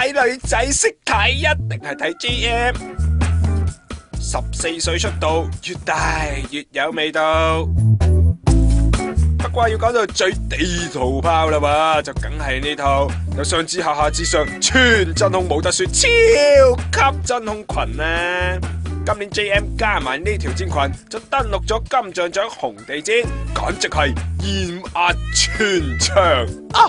睇女仔识睇，一定系睇 G M。十四岁出道，越大越有味道。不过要讲到最地图炮啦，就梗系呢套有上至下下至上全真空冇得说，超级真空裙啊！今年 J M 加埋呢条尖裙，就登录咗金像奖红地毯，简直系艳压全场啊！